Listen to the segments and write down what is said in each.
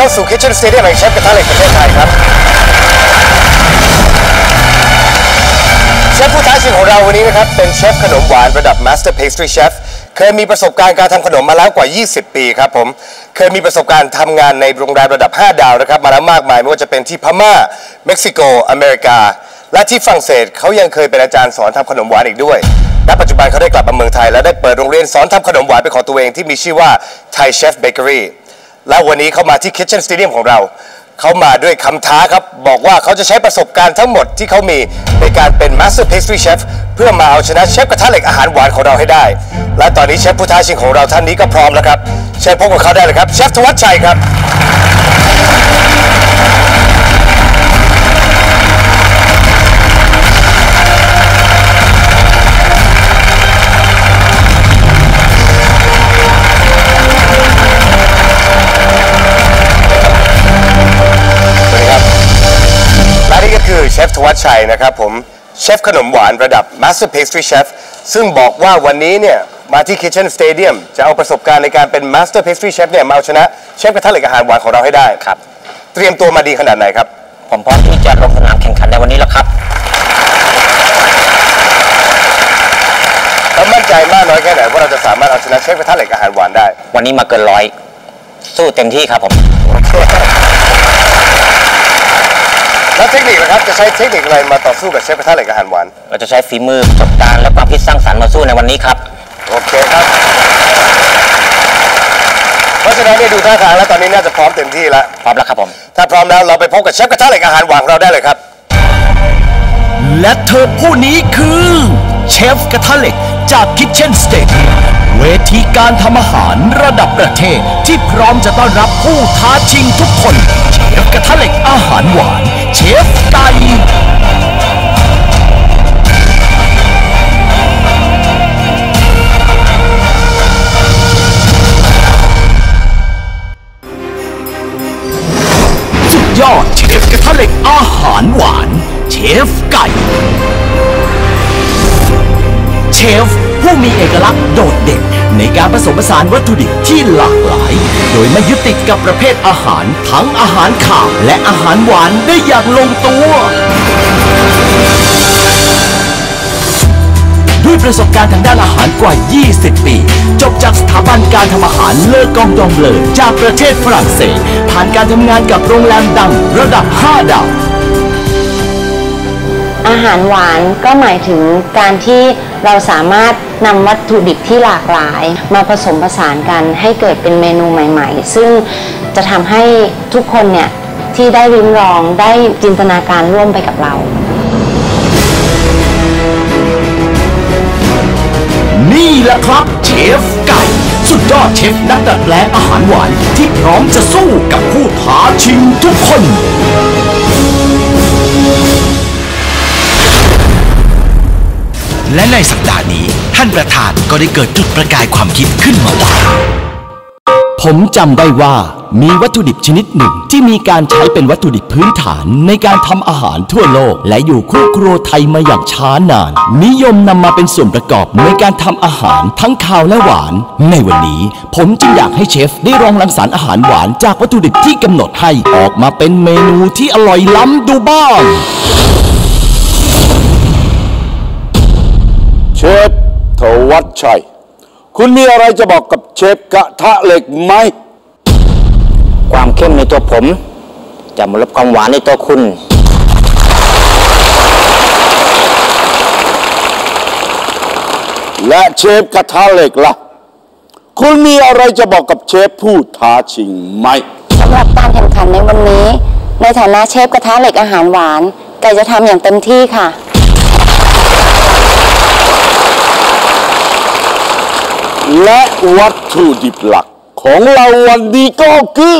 เข้าสู่ Kitchen Stadium แห่งเชฟกระทะเหล็กประเทศไทยครับเชฟผู้ท้าชิงของเราวันนี้นะครับ เป็นเชฟขนมหวานระดับ Master Pastry Chef เคยมีประสบการณ์การทำขนมมาแล้วกว่า 20 ปีครับผม เคยมีประสบการณ์ทำงานในโรงแรมระดับ 5 ดาวนะครับ มาแล้วมากมาย ไม่ว่าจะเป็นที่พม่า เม็กซิโก อเมริกา และที่ฝรั่งเศสเขายังเคยเป็นอาจารย์สอนทำขนมหวานอีกด้วยและปัจจุบันเขาได้กลับมาเมืองไทย และได้เปิดโรงเรียนสอนทำขนมหวานเป็นของตัวเองที่มีชื่อว่า Thai Chef Bakery และวันนี้เขามาที่ Kitchen Stadium ของเรา เขามาด้วยคำท้าครับ บอกว่าเขาจะใช้ประสบการณ์ทั้งหมดที่เขามีในการเป็น Master Pastry Chef เพื่อมาเอาชนะเชฟกระทะเหล็กอาหารหวานของเราให้ได้ และตอนนี้เชฟผู้ท้าชิงของเราท่านนี้ก็พร้อมแล้วครับเชิญพบกับเขาได้เลยครับเชฟธวัชชัยครับ วัชชัยนะครับผมเชฟขนมหวานระดับ Master Pastry Chef ซึ่งบอกว่าวันนี้เนี่ยมาที่ Kitchen Stadium จะเอาประสบการณ์ในการเป็น Master Pastry Chef เนี่ยมาเอาชนะเชฟกระทะเหล็กอาหารหวานของเราให้ได้ครับ เตรียมตัวมาดีขนาดไหนครับ ผมพร้อมที่จะลงสนามแข่งขันในวันนี้แล้วครับแล้วมั่นใจมากน้อยแค่ไหนว่าเราจะสามารถเอาชนะเชฟกระทะเหล็กอาหารหวานได้ วันนี้มาเกินร้อยสู้เต็มที่ครับผม แล้วเทคนิคนะครับจะใช้เทคนิคอะไรมาต่อสู้กับเชฟกระทะเหล็กอาหารหวานเราจะใช้ฝีมือประสบการณ์และความคิดสร้างสรรค์มาสู้ในวันนี้ครับ โอเคครับ เพราะฉะนั้นเนี่ยดูท่าทางแล้วตอนนี้น่าจะพร้อมเต็มที่แล้ว พร้อมแล้วครับผม ถ้าพร้อมแล้วเราไปพบกับเชฟกระทะเหล็กอาหารหวานของเราได้เลยครับ และเธอผู้นี้คือ เชฟกระทะเหล็กจาก Kitchen Stadium เเวทีการทำอาหารระดับประเทศที่พร้อมจะต้อนรับผู้ท้าชิงทุกคน เชฟกระทะเหล็กอาหารหวาน เชฟไก่สุดยอดเชฟกระทะเหล็กอาหารหวาน เชฟไก่ เชฟผู้มีเอกลักษณ์โดดเด่น ในการผสมผสานวัตถุดิบที่หลากหลาย โดยไม่ยึดติดกับประเภทอาหาร ทั้งอาหารขาวและอาหารหวานได้อย่างลงตัว ด้วยประสบการณ์ทางด้านอาหารกว่า 20 ปี จบจากสถาบันการทำอาหารเลอกองดองเลอจากประเทศฝรั่งเศส ผ่านการทำงานกับโรงแรมดังระดับ 5 ดาวอาหารหวานก็หมายถึงการที่ เราสามารถนำวัตถุดิบที่หลากหลาย มาผสมผสานกันให้เกิดเป็นเมนูใหม่ ๆ ซึ่งจะทำให้ทุกคนเนี่ยที่ได้ริมรองได้จินตนาการร่วมไปกับเรา นี่แหละครับเชฟไก่ สุดยอดเชฟนักดัดแปลงอาหารหวานที่พร้อมจะสู้กับผู้ท้าชิงทุกคน และในสัปดาห์นี้ท่านประธานก็ได้เกิดจุดประกายความคิดขึ้นมาว่า ผมจำได้ว่ามีวัตถุดิบชนิดหนึ่งที่มีการใช้เป็นวัตถุดิบพื้นฐานในการทำอาหารทั่วโลก และอยู่คู่ครัวไทยมาอย่างช้านาน นิยมนำมาเป็นส่วนประกอบในการทำอาหารทั้งคาวและหวาน ในวันนี้ผมจึงอยากให้เชฟได้ลองรังสรรค์อาหารหวานจากวัตถุดิบที่กำหนดให้ออกมาเป็นเมนูที่อร่อยล้ำดูบ้าง ฟธวัชชัย คุณมีอะไรจะบอกกับเชฟกระทะเหล็กไหม ความเข้มในตัวผม จะมาลบความหวานในตัวคุณ และเชฟกระทะเหล็กล่ะ คุณมีอะไรจะบอกกับเชฟผู้ท้าชิงไหมสำหรับการแข่งขันในวันนี้ ในฐานะเชฟกระทะเหล็กอาหารหวานไก่จะทำอย่างเต็มที่ค่ะ และวัตถุดิบหลักของเราวันนี้ก็คือ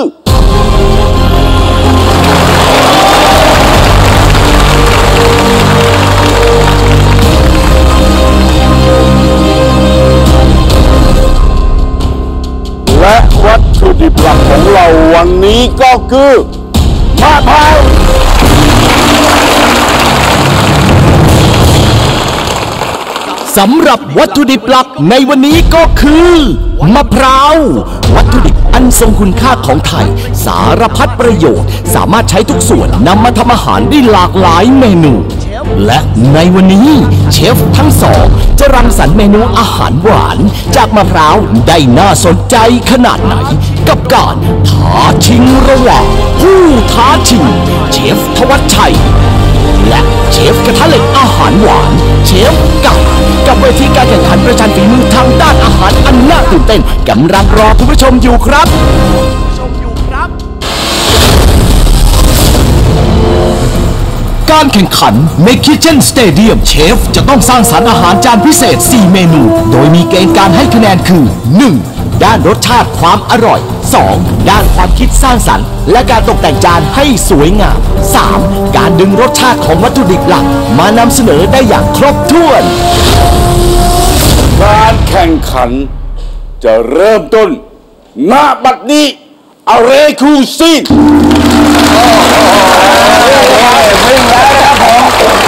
และวัตถุดิบหลักของเราวันนี้ก็คือมะพร้าว สำหรับวัตถุดิบหลักในวันนี้ก็คือมะพร้าววัตถุดิบอันทรงคุณค่าของไทย สารพัดประโยชน์ สามารถใช้ทุกส่วนนำมาทำอาหารได้หลากหลายเมนู และในวันนี้เชฟทั้งสอง จะรังสรรค์เมนูอาหารหวาน จากมะพร้าวได้น่าสนใจขนาดไหน กับการท้าชิงระหว่างผู้ท้าชิง เชฟทวัชชัย และเชฟกระทะเหล็กอาหารหวาน เชฟกังกับเวทีการแข่งขันประชันฝีมือทางด้านอาหารอันน่าตื่นเต้นกำลังรอคุณผู้ชมอยู่ครับการแข่งขันใน Kitchen Stadium เชฟจะต้องสร้างสรรค์อาหารจานพิเศษ 4 เมนู โดยมีเกณฑ์การให้คะแนนคือ 1. ด้านรสชาติความอร่อย 2. ด้านความคิดสร้างสรรค์ และการตกแต่งจานให้สวยงาม 3. การดึงรสชาติของวัตถุดิบหลัก มานำเสนอได้อย่างครบถ้วน การแข่งขัน จะเริ่มต้นณบัดนี้เอาเรคูซีนแมตช์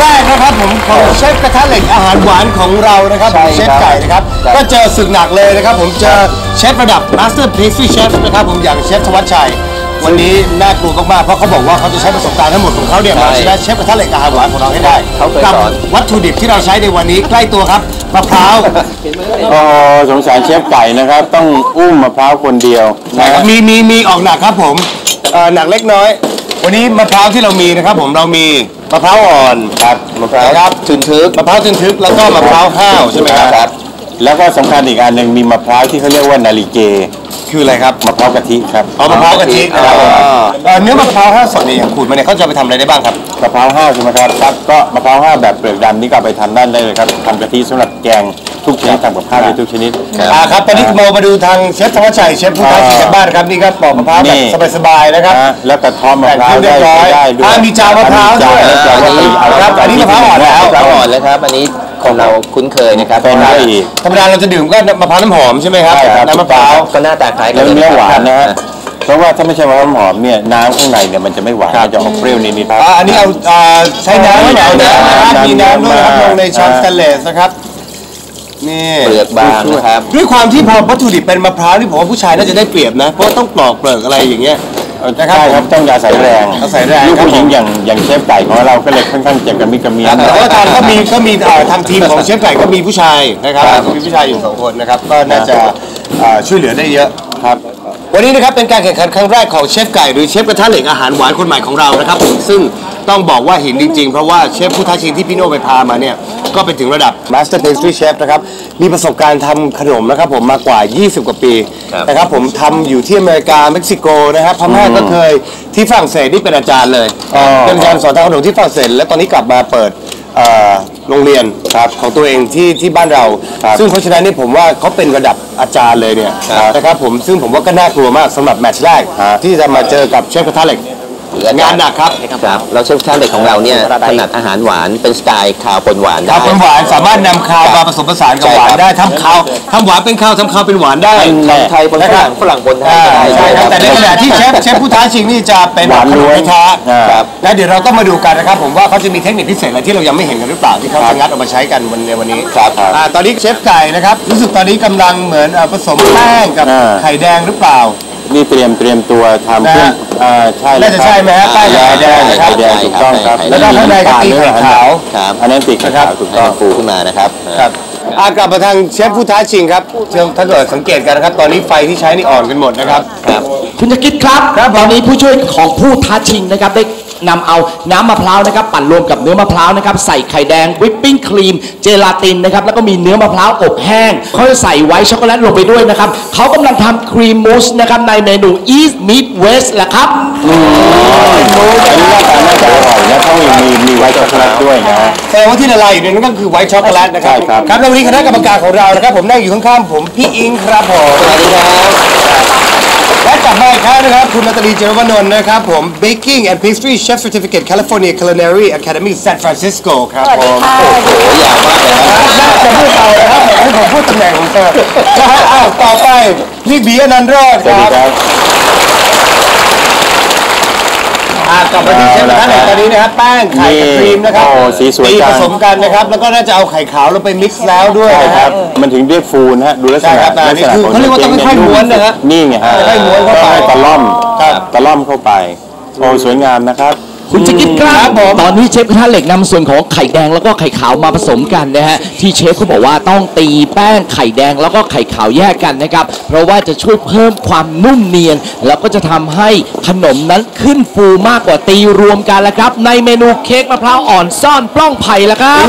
แรกนะครับผมของเชฟกระทะเหล็กอาหารหวานของเรานะครับผมเชฟไก่นะครับก็เจอศึกหนักเลยนะครับ ผมเจอเชฟระดับ Master Pastry Chef นะครับผมอย่างเชฟธวัชชัย วันนี้น่ากลัวมากๆเพราะเขาบอกว่าเขาจะใช้ประสบการณ์ทั้งหมดของเขาเนี่ยมาชนะเชฟกระทะเหล็กอาหารหวานของเราให้ได้เขาเคยกัสอนวัตถุดิบที่เราใช้ในวันนี้ใกล้ตัวครับมะพร้าวอ๋อสงสารเชฟไก่นะครับ ต้องอุ้มมะพร้าวคนเดียวใช่ครับมีมีมีออกหนักครับผมเอ่อหนักเล็กน้อย วันนี้มะพร้าวที่เรามีนะครับผมเรามีมะพร้าวอ่อนครับมะพร้าว นะครับทึนทึกมะพร้าวทึนทึกแล้วก็มะพร้าวห้าวใช่ไหมครับ ครับ แล้วก็สำคัญอีกอันหนึ่งมีมะพร้าวที่เขาเรียกว่านาฬิเกคืออะไรครับมะพร้าวกะทิครับอ๋อมะพร้าวกะทินะครับผมเอ่อเนื้อมะพร้าวห้าวสดเนี่ยอย่างขูดมาเนี่ยเขาจะเอาไปทำอะไรได้บ้างครับมะพร้าวห้าวใช่ไหมครับครับก็มะพร้าวห้าวแบบเปลือกดำนี่ก็เอาไปทำด้านได้เลยครับทำกะทิสำหรับแกงทุกชนิดทำกับข้าวได้ทุกชนิด อ่าครับตอนนี้เรามาดูทางเชฟธวัชชัยเชฟผู้ท้าชิงกันบ้านครับนี่ก็ปอกมะพร้าวนี่ แบบสบายๆนะครับ นะแล้วกระท้อมมะพร้าวแต่งเครื่องเรียบร้อยได้ด้วยอ่ามีจาวมะพร้าวด้วย มีจาวมะพร้าวด้วย ครับอันนี้มะพร้าวอ่อนแล้ว มะพร้าวอ่อนแล้วครับ อันนี้ ของเราคุ้นเคยนะครับเป็นด้วยอีกธรรมดาเราจะดื่มก็มะพร้าวน้ำหอมใช่ไหมครับใช่ครับน้ำมะพร้าวก็หน้าตาคล้ายกัแล้วลยเนื้อหวานนะฮะครับเพราะว่าถ้าไม่ใช่มะพร้าวหอมเนี่ยน้ำข้างในเนี่ยมันจะไม่หวานมันจะออกเปรี้ยวนิดๆครับอ่าอันนี้เอาอ่าใช้น้ำเอาเอาน้ำนะครับน้ำมีน้ำด้วยนะครับน้ำลงในช้อนอ่าสแตนเลสนะครับนี่เปลือกบางนะครับด้วยความที่พอวัตถุดิบเป็นมะพร้าวนี่ผมว่าผู้ชายน่าจะได้เปรียบนะเพราะว่าต้องปลอกเปลือกอะไรอย่างเงี้ย นะครับใช่ครับต้องอาศัยแรงอาศัยแรงลูกครับผู้หญิงผมอย่างอย่างเชฟไก่ของเราก็เลยค่อนข้างจะกระมิดกระเมียน แต่ว่าทางก็มีก็มีเอ่อทางทีมของเชฟไก่ก็มีผู้ชายนะครับ มีผู้ชายอยู่สองคนนะครับก็น่าจะเอ่อช่วยเหลือได้เยอะครับ วันนี้นะครับเป็นการแข่งขันครั้งแรกของเชฟไก่หรือเชฟกระทะเหล็กอาหารหวานคนใหม่ของเรานะครับผมซึ่ง ต้องบอกว่าหินจริงๆ เพราะว่าเชฟผู้ท้าชิงที่พี่โน่ไปพามาเนี่ย ก็เป็นถึงระดับ Master Pastry Chef นะครับ มีประสบการณ์ทำขนมนะครับผมมากว่า 20 กว่าปีครับนะครับผมทำอยู่ที่อเมริกาเม็กซิโกนะครับพม่าก็เคยที่ฝรั่งเศสนี่เป็นอาจารย์เลย อ๋อ เป็นอาจารย์สอนทำขนมที่ฝรั่งเศส แล้วตอนนี้กลับมาเปิดเอ่อโรงเรียนครับของตัวเองที่ที่บ้านเรา ซึ่งเพราะฉะนั้นนี่ผมว่าเขาเป็นระดับอาจารย์เลยเนี่ยนะครับผมซึ่งผมว่าก็น่ากลัวมากสำหรับแมตช์แรกที่จะมาเจอกับเชฟกระทะเหล็ก งานหนักครับครับเราเชฟท่านเด็กของเราเนี่ยถนัดอาหารหวานเป็นสไตล์คาวปนหวานครัได้บเป็นหวานสามารถนำคาวมาผสมผสานกับหวานได้ทำคาวทำหวานเป็นคาวทำคาวเป็นหวานได้ทำไทยปนฝรั่งฝรั่งปนไทยอ่าก็ได้ใช่ครับแต่ในขณะที่เชฟเชฟผู้ท้าชิงนี่จะเป็นหวานขนล้มวนกระทะอ่าครับและเดี๋ยวเราต้องมาดูกันนะครับผมว่าเขาจะมีเทคนิคพิเศษอะไรที่เรายังไม่เห็นกันหรือเปล่าที่เขาจะงัดออกมาใช้กันวันในวันนี้ครับครับอ่าตอนนี้เชฟไก่นะครับรู้สึกตอนนี้กำลังเหมือนเอ่อผสมแป้งกับอ่าไข่แดงหรือเปล่า นี่เตรียมเตรียมตัวทำเครื่องนะฮะอ่าใช่แล้วน่าจะใช่ไหมฮะแป้งกับไข่แดงนะครับ ไข่แดงถูกต้องครับแล้วก็ข้างในก็ตีไข่ขาว ครับอันนั้นตีไข่ขาวถูกให้ต้องมันฟูขึ้นมานะครับครับอากลับมาทางเชฟผู้ท้าชิงครับเชิญถ้าเกิดสังเกตกันนะครับ ตอนนี้ไฟที่ใช้นี่อ่อนกันหมดนะครับครับ คุณจะคิดครับครับผมตอนนี้ผู้ช่วยของผู้ท้าชิงนะครับได้นำเอาน้ำมะพร้าวนะครับปั่นรวมกับเนื้อมะพร้าวนะครับใส่ไข่แดงวิปปิ้งครีม เจลาตินนะครับแล้วก็มีเนื้อมะพร้าวอบแห้งเขาจะใส่ white chocolate ลงไปด้วยนะครับเขากำลังทำครีมมูสนะครับในเมนู East Meet West แหละครับอันนี้หน้าตาน่าจะอร่อยนะเพราะมีมีมี white chocolate ด้วยนะฮะแสดงว่าที่ละลายอยู่ในนั้นก็คือ white chocolate นะครับใช่ครับ ครับแล้ววันนี้คณะกรรมการของเรานะครับ ผมนั่งอยู่ข้างๆผมพี่อิงครับผมสวัสดีครับ และกลับมาอีก ครั้งนะครับ คุณนาตาลีเจรวนนท์นะครับ ผม Baking and Pastry Chef Certificate California Culinary Academy San Francisco ครับผม โอ้ยาวมากเลยครับน่าจะพูดเอานะครับให้ผมพูดตำแหน่งของเธอนะฮะอ้าวต่อไปพี่บีอนันต์รอดสควัสดีรับ ครับ อ่ากลับมาที่เชฟกระทะเหล็กตอนนี้นะครับแป้งไข่กับครีมนะครับโอ้สีสวยตีจัผงสมกันนะครับแล้วก็น่าจะเอาไข่ขาวลงไปมิกซ์แล้วด้วยใช่นะคครัรับบมันถึงเรียกฟูนะฮะ ดูลักษใช่ณะครับอ่าลักษณะนี่คือของเขาเรียกว่าต้องค่อยๆม้วนนะฮะนี่ไงฮะค่อยๆม้วนเข้าไปให้ตะล่อมครับตะล่อมเข้าไป โอ้สวยงามนะครับ คุณจะกินครับตอนนี้เชฟกระทะเหล็กนำส่วนของไข่แดงแล้วก็ไข่ขาวมาผสมกันนะฮะที่เชฟเขาบอกว่าต้องตีแป้งไข่แดงแล้วก็ไข่ขาวแยกกันนะครับเพราะว่าจะช่วยเพิ่มความนุ่มเนียน แล้วก็จะทำให้ขนมนั้นขึ้นฟูมากกว่าตีรวมกันแล้วครับ ในเมนูเค้กมะพร้าวอ่อนซ่อนปล้องไผ่ละครับ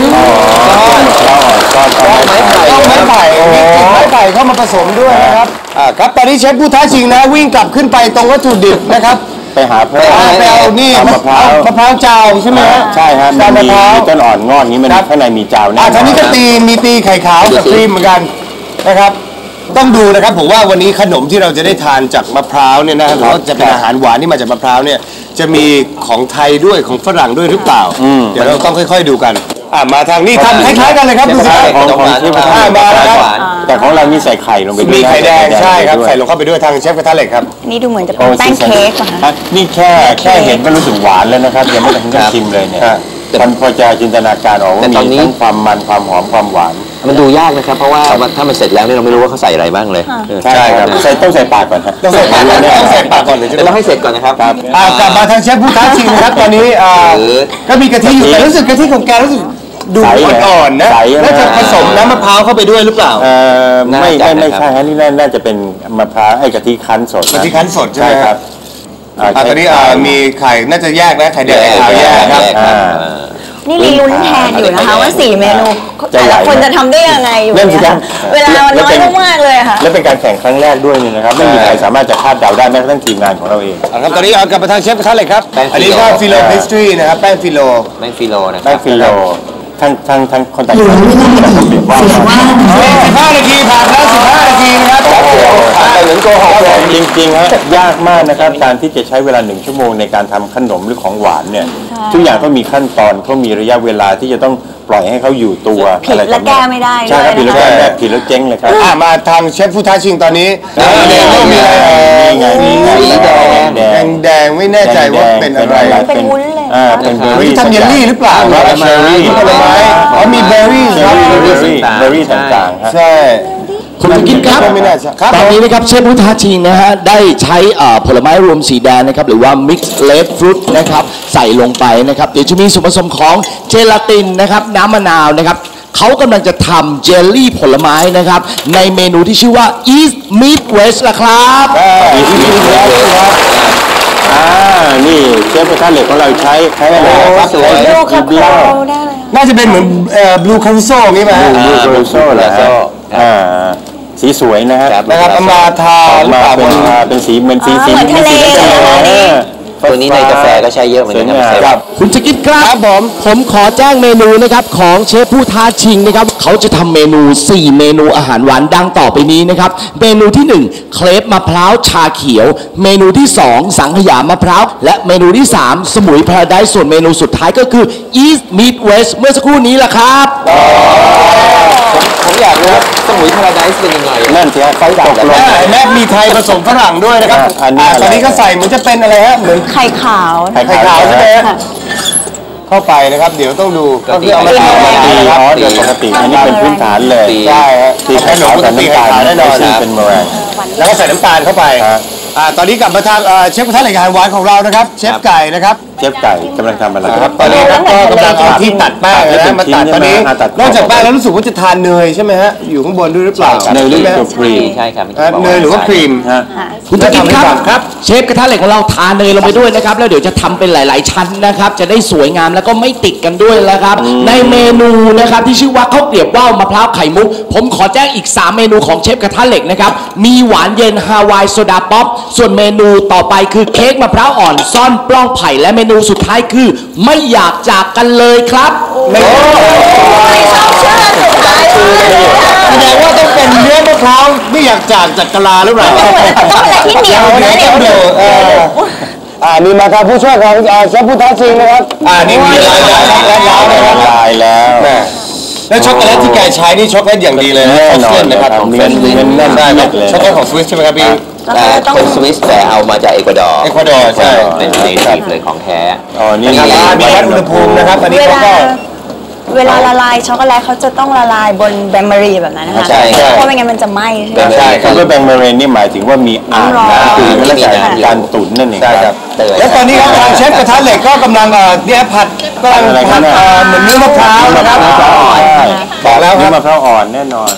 ต้องไม้ไผ่มีกลิ่นไม้ไผ่เข้ามาผสมด้วยนะครับอ่าครับตอนนี้เชฟผู้ท้าชิงนะ วิ่งกลับขึ้นไปตรงวัตถุดิบนะครับ ไปหาเพิ่ไปมเอาไปเอานี่มะพร้าวมะพร้าวเจ้าใช่ไหมฮะใช่ฮะเจ้ามันมะมีพร้าวมีต้นอ่อนงอกนี้มันครับข้างในมีจาวแน่นอ่าอนทางนี้ก็ตีมีตีไข่ขาวกับครีมเหมือนกันนะครับ ต้องดูนะครับผมว่าวันนี้ขนมที่เราจะได้ทานจากมะพร้าวเนี่ยนะหรือว่าจะเป็นอาหารหวานที่มาจากมะพร้าวเนี่ยจะมีของไทยด้วยของฝรั่งด้วยหรือเปล่า เดี๋ยวเราต้องค่อย ๆ ดูกัน อ่ามาทางนี้ทำคล้ายๆกันเลยครับดูสิครับของของเชฟกระทะอ่าเหล็กมาแล้วครับแต่ของเรามีใส่ไข่ลงไปด้วยมีไข่แดงนะใช่ครับด้วยใส่ลงเข้าไปด้วยทางเชฟกระทะเหล็กครับนี่ดูเหมือนจะเป็โอ้นแป้งสีสันเค้กป่ะคะฮะนี่แค่แค่เห็นก็รู้สึกหวานแล้วนะครับยังไม่ทันได้ชิมเลยเนี่ยครับมันพอจะจินตนาการออกว่าแต่มีตอนนี้ทั้งความมันความหอมความหวานมันดูยากนะครับเพราะว่ามันถ้ามันเสร็จแล้วเนี่ยเราไม่รู้ว่าเขาใส่อะไรบ้างเลยเออใช่ครับใส่ต้องใส่ปากก่อนครับต้องใส่ปากก่อนต้องใส่ปากก่อนเลยใช่ไหมเดี๋ยวเราให้เสร็จก่อนนะครับอ่ากลับมาทางเชฟผู้ท้าชิงนะครับตอนนี้อ่าหรือก็มีกะทิอยู่แต่รู้สึกกะทิของแกรู้สึก ดูใสนะอ่อนๆนะใสนะน่าจะผสมน้ำมะพร้าวเข้าไปด้วยหรือเปล่าเอ่อไม่น่าจะไม่ไม่นะครับใช่ฮะนี่น่าน่าจะเป็นมะพร้าวไอ้กะทิคั้นสดนะกะทิคั้นสดใช่ไหมครับอ่าตอนนี้อ่ามีไข่น่าจะแยกนะไข่แดงไข่ขาวแยกครับอ่านี่มีลุ้นแทนอยู่นะคะว่าสี่เมนูจะแต่ไหวละคนจะทำได้ยังไงอยู่นั่นสิเนี่ยครับเวลามันแล้วน้อเป็ยนมากๆเลยอะค่ะและเป็นการแข่งครั้งแรกด้วยนี่นะครับไม่มีใครสามารถจะคาดเดาได้แม้กระทั่งทีมงานของเราเองอ่าครับตอนนี้เอากลับมาทางเชฟกระทะเหล็กครับแป้งอันนี้ก็ฟิฟิโลโลเพสตรีนะครับแป้งฟิโลแป้งฟิโลนะคได้รับฟิโล ทั้งทั้งทั้งคนต่างชาติเปลี่ยนว่าสิบห้านาทีผ่านแล้วสิบห้านาทีนะครับผ่านไปเหมือนโกหกจริงๆฮะยากมากนะครับการที่จะใช้เวลาหนึ่งชั่วโมงในการทำขนมหรือของหวานเนี่ยทุกอย่างเขามีขั้นตอนเขามีระยะเวลาที่จะต้องปล่อยให้เขาอยู่ตัวผิดอะไรและแก้ไม่ได้ใช่ครับด้ผิวดยแล้วนะคะแก้ไม่ได้ผิดแล้วเจ๊งเลยครับอ่ามาทางเชฟผู้ท้าชิงตอนนี้นี่ไงมีอะไรเอ่ยนี่ไงนี่ไงสีแดงแดแดงงแดงไม่แน่ใจว่าเป็นอะไรเป็นวุ้นเลย อ่าเป็นเบอร์เฮ้ยรี่ทำเยลลี่หรือเปล่าผลไม้ผลไม้อ๋อมีเบอร์รี่เบคอรับร์รี่เบอร์รี่ต่างๆเบอร์รี่ต่างๆฮะใช่คุณจะกินครับไม่น่าใช่ครับตอนนี้นะครับเชฟพุทธาชิงนะฮะได้ใช้เอ่อผลไม้รวมสีแดงนะครับหรือว่า mixed grape fruit นะครับใส่ลงไปนะครับเดี๋ยวจะมีส่วนผสมของเจลาตินนะครับน้ำมะนาวนะครับเขากำลังจะทำเจลลี่ผลไม้นะครับ ในเมนูที่ชื่อว่า East Meet West ละครับอีก นี่เชฟกระทะเหล็กของเราใช้ใช้อะไรครับสวยใช้ดูคาเบียโคร์ได้เลยน่าจะเป็นเหมือนเอ่อบลูคารุโซ่งี้ไหมฮะบลูโรโซ่เหรอฮะอ่าสีสวยนะฮะครับนะครับเอามาทาออกหรือมาเปล่าเป็นบน มาเป็นสีเหมือนสีอ๋อสีเหมือนทะเลสีน้ำตาลอะไรอย่างนี้เออ ตัวนี้ในกาแฟก็ใช้เยอะเหมือนสวกัยนงามนะคครัรับบคุณจะกินครับผมผมขอแจ้งเมนูนะครับของเชฟผู้ท้าชิงนะครับเขาจะทำเมนู 4 เมนูอาหารหวานดังต่อไปนี้นะครับ เมนูที่ 1 เครปมะพร้าวชาเขียว เมนูที่ 2 สังขยามะพร้าว และเมนูที่ 3 สมุยพาราไดซ์ส่วนเมนูสุดท้ายก็คือ East Meet West เมื่อสักครู่นี้แหละครับ ผมอยากรู้ว่าสมุยพาราไดซ์เป็นยังไงอะนั่นสิฮะไฟดับลงอ่าเห็นไหมมีไทยผสมฝรั่งด้วยนะครับอ่าอันนี้อ่าอะไร ตอนนี้ก็ใส่เหมือนจะเป็นอะไรฮะเหมือนไข่ขาวไข่ไข่ขาวใช่ไหมฮะค่ะ เข้าไปนะครับ เดี๋ยวต้องดูปกติก็คือเอามาทำตีนะครับอ๋อโดยปกติอันนี้เป็นพื้นฐานเลยใช่ฮะที่ขนมขาวปกแต่ติน้ำไข่ตาลขาวแน่นอนซึ่งเป็นแมลงแล้วก็ใส่น้ำตาลเข้าไปครับอ่าตอนนี้กลับมาทางเอ่อเชฟกระทะเหล็กอาหารหวานของเรานะครับ เชฟไก่นะครับเชฟไก่กำลังทำอะไรครับตอนนี้ครับก็กำลังเอาที่ตัดแป้งนะมาตัดตอนนี้ตัดนอกจากแป้งแล้วรู้สึกว่าจะทานเนยใช่ไหมฮะอยู่ข้างบนด้วยหรือเปล่าเนยหรือใช่ไหมตัวครีมใช่ครับอ่าเนยหรือว่าครีมฮะคุณจะกินครับแล้วทำให้ฟังครับ เชฟกระทะเหล็กของเราทาเนยลงไปด้วยนะครับแล้วเดี๋ยวจะทำเป็นหลาย ๆ ชั้นนะครับ จะได้สวยงามแล้วก็ไม่ติดกันด้วยนะครับ ในเมนูนะครับที่ชื่อว่าข้าวเกรียบว่าวมะพร้าวไข่มุก ผมขอแจ้งอีก 3 เมนูของเชฟกระทะเหล็กนะครับมีหวานเย็นฮาวายโซดาป๊อปส่วนเมนูต่อไปคือเค้กมะพร้าวอ่อนซ่อนปล้องไผ่และเมนู สุดท้ายคือ ไม่อยากจากกันเลยครับไม่ชอบเชื่อสุดท้ายแสดงว่าต้องเป็นเนื้อมะพร้าวไม่อยากจากจากกะลาหรือเปล่าต้องอะไรที่เหนียวนะเหนียวเดี๋ยวเอออ่านี่มาครับผู้ช่วยของอ่าเชฟผู้ท้าชิงนะครับอ่านี่มีลายแล้วแล้วแล้วนะครับลายแล้วแล้วช็อกโกแลตที่แกใช้นี่ช็อกโกแลตอย่างดีเลยนะแน่นอนเส้นนะครับครับของเงิเส้นนเงินแน่นได้ไหมเลยช็อกโกแลตของสวิสใช่ไหมครับพี่ แล้วเขาจะต้อง คนสวิสแต่เอามาจากเอกวาดอร์เอกวาดอร์ใช่ เป็นเนทีฟเลยของแท้ อ๋อ นี่นะครับอ่ามีวัดอุณหภูมินะครับอันนี้เวเขาลาก็ เวลาละลายช็อกโกแลตเขาจะต้องละลายบนแบมเบอรี่แบบนั้นนะคะใช่ใช่ เพราะไม่งั้นมันจะไหม้ใช่ไหม ใช่ครับคำว่าแบงเมเรนนี่หมายถึงว่ามีอ่างน้ำร้อนน้ำคือลักษณะมีน้ำอยู่การตุ๋นนั่นเองใช่ครับเตยแล้วตอนนี้ครับทางเชฟกระทะเหล็กก็กำลังเอ่อเนี่ยผัดกำลังอะไรครัผับดเนี่ยเอ่อเหมือนเนื้อมะพร้าวนะครับมะพร้าวอ่อนบอกแล้วคนี่รับ มะพร้าวอ่อนแน่นอน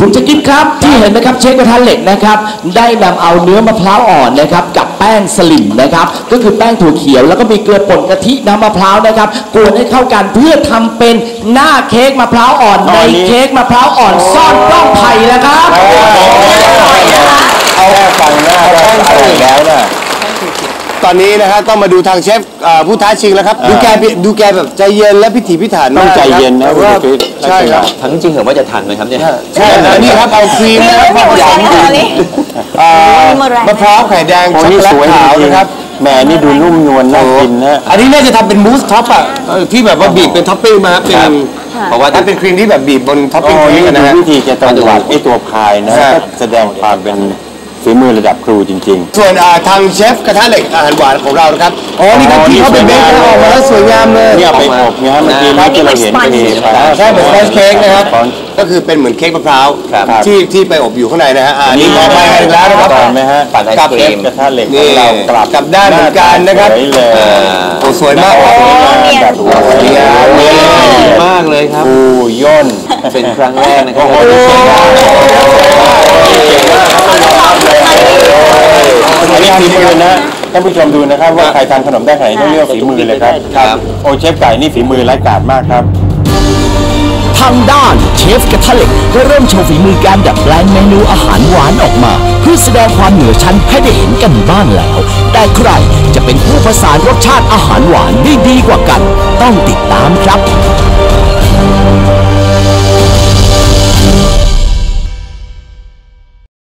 คุณจะกินครับที่เห็นนะครับเชฟกระทะเหล็กนะครับได้นำเอาเนื้อมะพร้าวอ่อนนะครับกับแป้งสลิมนะครับก็คือแป้งถั่วเขียวแล้วก็มีเกลือป่นกะทิน้ำมะพร้าวนะครับกวนให้เข้ากันเพื่อทำเป็นหน้าเค้กมะพร้าวอ่อนอ๋ในอนี่เค้กมะพร้าวอ่อนซ่อนกล้องไผ่นะครับ เอาแค่ฟังหน้าก็อร่อยแล้วนะ ตอนนี้นะฮะต้องมาดูทางเชฟเอ่อผู้ท้าชิงแล้วครับดูแกดูแกแบบใจเย็นและพิถีพิถันต้องมากใจเย็นนะแต่ว่าคุณจะใช่ครับทั้งจริงเหรอว่าจะทันไหมครับเนี่ยใช่ครับนี่ครับเอาครีมนะครับไม่มาหมดผแรสงมนะคะนี่เอ่อหมดแรงมะพร้าวไข่แดงโอ้ช็อกนี่โกแลสตวยขาวจริงนะครับๆแหมนี่ดูนุ่มนวลน่ากินนะอันนี้น่าจะทำเป็นมูสท็อปอะเออที่แบบว่าบีบเป็นท็อปปิ้งมาครับเป็นเพราะว่าถ้าเป็นครีมที่แบบบีบบนท็อปโอ้ปิ้งนี่นะดูฮะวิธีจะตวัดไอ้ตัวพายนะใช่ก็แสดงความเป็น ฝีมือระดับครูจริง ส่วนอ่าทางเชฟกระทะเหล็กอาหารหวานของเรานะครับอ๋อ นี่ครับอ๋อที่เขาเป็นเบนี่คสวยงามออกมาแล้วสวยงามเลยๆเนี่ยไปอบเนี่ยฮะเมื่อกี้นี้ที่เราเห็นไปใช่เหมือนสปอนจ์เค้กนะครับสปอนจ์ก็คือเป็นเหมือนเค้กมะพร้าวครับ ที่ที่ไปอบอยู่ข้างในนะฮะอ่านี่มองไปกันอีกแล้วนะครับต่อไหมฮะปั่นไอศกรีม กระทะเหล็กขนี่องเรากลับกลับด้านเหมือนกันนะครับ สวยเลยโอ้สวยมากโอ้เนียนแบบโอ้โหสวยงามมากเลยครับ ปูย่นเป็นครั้งแรกนะครับอันนี้ฝีมือนะ ท่านผู้ชมดูนะครับว่าใครทำขนมได้ขนาดนี้ต้องเรียกว่าฝีมือเลยครับครับ โอเชฟไก่นี่ฝีมือไร้กาจมากครับ ทางด้านเชฟกระทะเหล็กก็เริ่มโชว์ฝีมือการดัดแปลงเมนูอาหารหวานออกมา เพื่อแสดงความเหนือชั้นให้ได้เห็นกันบ้างแล้ว แต่ใครจะเป็นผู้ผสานรสชาติอาหารหวานได้ดีกว่ากัน ต้องติดตามครับ